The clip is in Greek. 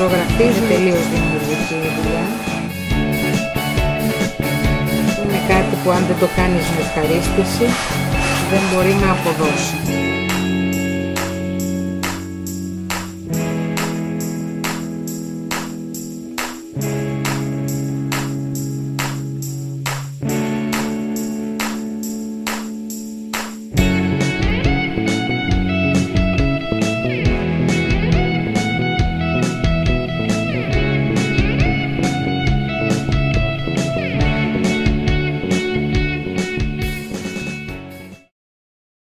Φωτογραφίζει τελείως δημιουργική δουλειά. Είναι κάτι που αν δεν το κάνεις με ευχαρίστηση δεν μπορεί να αποδώσει.